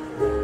了。